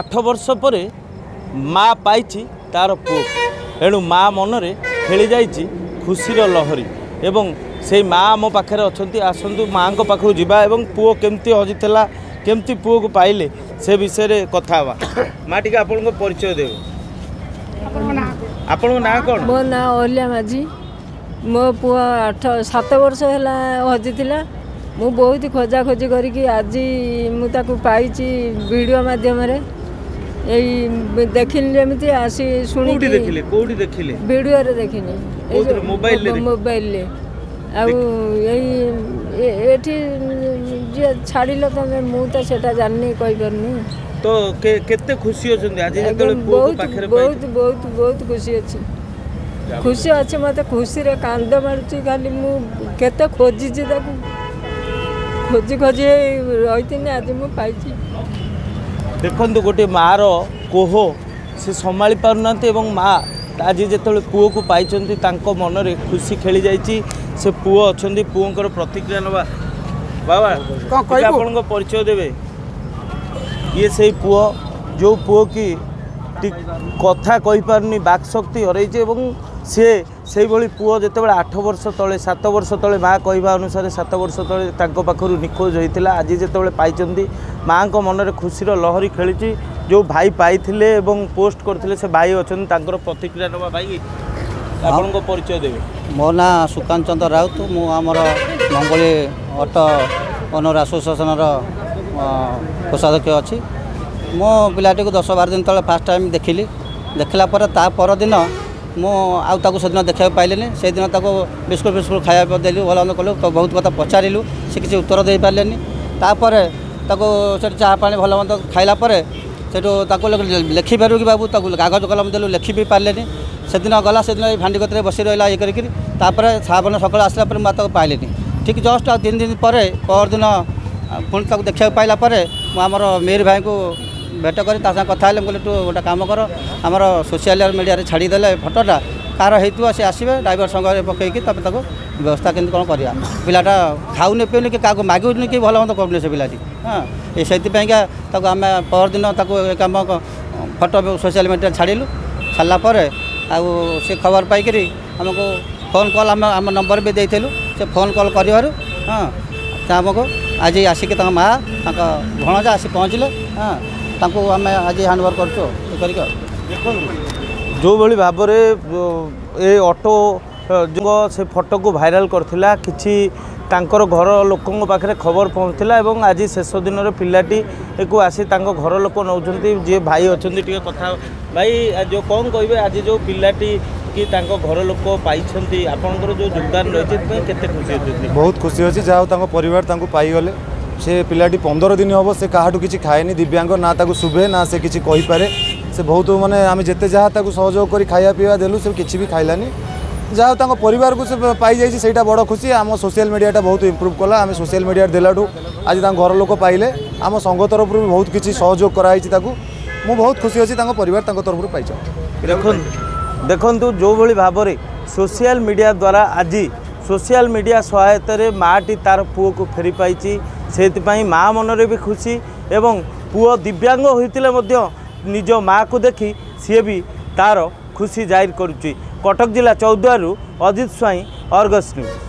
আঠ বর্ষ পরে মা পাইছি তার পুଅ ଏଣୁ ମା ମନରେ ଖେଳିଯାଇଛି ଖୁସିର ଲହରୀ ଏବଂ ସେଇ ମା ଆମ ପାଖରେ ଅଛନ୍ତି ଆସନ୍ତୁ ମାଆଙ୍କ ପାଖକୁ ଯିବା ଏବଂ ପୁଅ କେମିତି ହଜିଥିଲା କେମିତି ପୁଅକୁ ପାଇଲେ ସେ ବିଷୟରେ କଥା ହେବା ମା ଟିକେ ଆପଣଙ୍କ ପରିଚୟ ଦେବେ ଆପଣଙ୍କ ନାଁ କ'ଣ ମୋ ନାଁ ଓଲିଆ ମାଝୀ ମୋ ପୁଅ ଆଠ ସାତ ବର୍ଷ ହେଲା ହଜିଥିଲା ମୁଁ ବହୁତ ଖୋଜାଖୋଜି କରିକି ଆଜି ମୁଁ ତାକୁ ପାଇଛି ଭିଡ଼ିଓ ମାଧ୍ୟମରେ এই ଦେଖିଲି ଯେମିତି ଆସି ଶୁଣିକି ଦେଖିଲେ କୋଉଠି ଦେଖିଲେ ଭିଡ଼ିଓରେ ଦେଖିନି ମୋବାଇଲରେ ଆଉ ଏଇ ଏଠି ଯିଏ ଛାଡ଼ିଲେ ତମେ ମୁଁ ତ ସେଟା ଜାଣିନି କହିପାରୁନି ତ କେତେ ଖୁସି ଅଛନ୍ତି ଆଜି ଯେତେବେଳେ ବହୁତ ବହୁତ ବହୁତ ବହୁତ ଖୁସି ଅଛି ଖୁସି ଅଛି ମୋତେ ଖୁସିରେ କାନ୍ଦ ମାରୁଛି ଖାଲି ମୁଁ କେତେ ଖୋଜିଛି ତାକୁ ଖୋଜି ଖୋଜି ରହିଥିଲି ଆଜି ମୁଁ ପାଇଛି ଦେଖନ୍ତୁ ଗୋଟିଏ ମାଆର କୋହ ସେ ସମ୍ଭାଳି ପାରୁନାହାନ୍ତି ଏବଂ ମାଆ ଆଜି ଯେତେବେଳେ ପୁଅକୁ ପାଇଛନ୍ତି ତାଙ୍କ ମନରେ ଖୁସି ଖେଳି ଯାଇଛି ସେ ପୁଅ ଅଛନ୍ତି ପୁଅଙ୍କର ପ୍ରତିକ୍ରିୟା ନେବା ବାବା ଆପଣଙ୍କ ପରିଚୟ ଦେବେ ଇଏ ସେଇ ପୁଅ ଯେଉଁ ପୁଅ କି କଥା କହିପାରୁନି ବାକ୍ ଶକ୍ତି ହରେଇଛି ଏବଂ ସିଏ সেইভাবে পুয় যেতবে আঠ বর্ষ তে সাত বর্ষ তে মা কহা অনুসারে সাত বর্ষ তে তাঁর পাখু নিখোজ হয়েছিল আজ যেতবে পাইছেন মা মনরে খুশির লহরি খেলেছি যে ভাই পাই এবং পোস্ট করলে সে ভাই অনেক তাঁর প্রতিক্রিয়া নেওয়া ভাই আপনার পরিচয় দেবে মো না সুকান্ত চন্দ্র রাউত মু আমার মঙ্গলি অটো অনর আসোসিয়েসনর কোষাধ্যক্ষ অছি পিলাটি দশ বার দিন তো ফার্স্ট টাইম দেখিলি দেখলা পরে তা পরদিন ମୁଁ ଆଉ ତାକୁ ସେଦିନ ଦେଖିବାକୁ ପାଇଲିନି ସେଦିନ ତାକୁ ବିସ୍କୁଟ୍ ଫିସ୍କୁଟ୍ ଖାଇବା ଦେଲୁ ଭଲ ଭଲ କଲୁ ବହୁତ କଥା ପଚାରିଲୁ ସେ କିଛି ଉତ୍ତର ଦେଇପାରିଲେନି ତାପରେ ତାକୁ ସେଠି ଚାହା ପାଣି ଭଲ ମନ୍ଦ ଖାଇଲା ପରେ ସେଠୁ ତାକୁ ଲେଖିପାରିବୁ କି ବାବୁ ତାକୁ କାଗଜ କଲମ ଦେଲୁ ଲେଖି ବି ପାରିଲେନି ସେଦିନ ଗଲା ସେଦିନ ଏଇ ଭାଣ୍ଡି କତିରେ ବସି ରହିଲା ଇଏ କରିକିରି ତାପରେ ଶ୍ରାବଣ ସକାଳ ଆସିଲା ପରେ ମୁଁ ତାକୁ ପାଇଲିନି ଠିକ୍ ଜଷ୍ଟ ଆଉ ତିନି ଦିନ ପରେ ପରଦିନ ପୁଣି ତାକୁ ଦେଖିବାକୁ ପାଇଲା ପରେ ମୁଁ ଆମର ମିହିର ଭାଇଙ୍କୁ ଭେଟ କରି ତା ସାଙ୍ଗେ କଥା ହେଲେ ମୁଁ କହିଲି ତୁ ଗୋଟେ କାମ କର ଆମର ସୋସିଆଲ ମିଡ଼ିଆରେ ଛାଡ଼ିଦେଲେ ଫଟୋଟା କାହାର ହେଇଥିବ ସେ ଆସିବେ ଡ୍ରାଇଭର ସାଙ୍ଗରେ ପକାଇକି ତାପରେ ତାକୁ ବ୍ୟବସ୍ଥା କେମିତି କ'ଣ କରିବା ପିଲାଟା ଖାଉନି ପିଉନି କି କାହାକୁ ମାଗୁନି କି ଭଲ ମନ୍ଦ କରୁନି ସେ ପିଲାଟି ହଁ ସେଇଥିପାଇଁକା ତାକୁ ଆମେ ପରଦିନ ତାକୁ କାମ ଫଟୋ ସୋସିଆଲ ମିଡ଼ିଆରେ ଛାଡ଼ିଲୁ ଛାଡ଼ିଲା ପରେ ଆଉ ସେ ଖବର ପାଇକରି ଆମକୁ ଫୋନ୍ କଲ୍ ଆମେ ଆମ ନମ୍ବର ବି ଦେଇଥିଲୁ ସେ ଫୋନ୍ କଲ୍ କରିବାରୁ ହଁ ଆମକୁ ଆଜି ଆସିକି ତାଙ୍କ ମା ତାଙ୍କ ଭଣଜା ଆସି ପହଞ୍ଚିଲେ ହଁ ତାଙ୍କୁ ଆମେ ଆଜି ହ୍ୟାଣ୍ଡଓଭର୍ କରୁଛୁ ଇଏ କରିକି ଆଉ ଯେଉଁଭଳି ଭାବରେ ଏ ଅଟୋ ଯେଉଁ ସେ ଫଟୋକୁ ଭାଇରାଲ୍ କରିଥିଲା କିଛି ତାଙ୍କର ଘର ଲୋକଙ୍କ ପାଖରେ ଖବର ପହଞ୍ଚିଥିଲା ଏବଂ ଆଜି ଶେଷ ଦିନରେ ପିଲାଟିକୁ ଆସି ତାଙ୍କ ଘର ଲୋକ ନେଉଛନ୍ତି ଯିଏ ଭାଇ ଅଛନ୍ତି ଟିକେ କଥା ଭାଇ ଯେଉଁ କ'ଣ କହିବେ ଆଜି ଯେଉଁ ପିଲାଟି କି ତାଙ୍କ ଘର ଲୋକ ପାଇଛନ୍ତି ଆପଣଙ୍କର ଯେଉଁ ଯୋଗଦାନ ରହିଛି କେତେ ଖୁସି ଅଛନ୍ତି ବହୁତ ଖୁସି ଅଛି ଯାହା ହଉ ତାଙ୍କ ପରିବାର ତାଙ୍କୁ ପାଇଗଲେ সে পিলাটি পনেরো দিন হব সে কাহাটু কিছু খায়নি দিব্যাঙ্গ না তাকে শুভে না সে কিছু কইপারে সে বহুত মানে আমি যেতে যা তাকে সহযোগ করে খাইয়া পিয়া দেলু সে কিছু বি খাইলানি যা তাঙ্ক পরিবারকু সে পাইযাইছি সেইটা বড় খুশি আম সোশিয়াল মিডিয়াটা বহুত ইম্প্রুভ কলা আমি সোশিয়াল মিডিয়া দেলাঠু আজ তাঙ্ক ঘর লোক পাইলে আম সংঘ তরফর বহুত কিছু সহযোগ করা হয়েছে তাকে মু বহুত খুশি অছি তাঙ্ক পরিবার তাঙ্ক তরফর পাইছ দেখুন দেখন্তু যেভাবে ভাবরে সোশিয়াল মিডিয়া দ্বারা আজি সোশিয়াল মিডিয়া সহায়তার মাটি তার পুয়কু ফেরি পাইছি সেইপাই মা মনরে বি খুশি এবং পুয় দিব্যাঙ্গ হয়েছে নিজ মা কু দেখি সি বি তার খুশি জাহির করুচি কটক জেলা চৌদ্বারু অজিত স্বাইঁ অর্গস নিউজ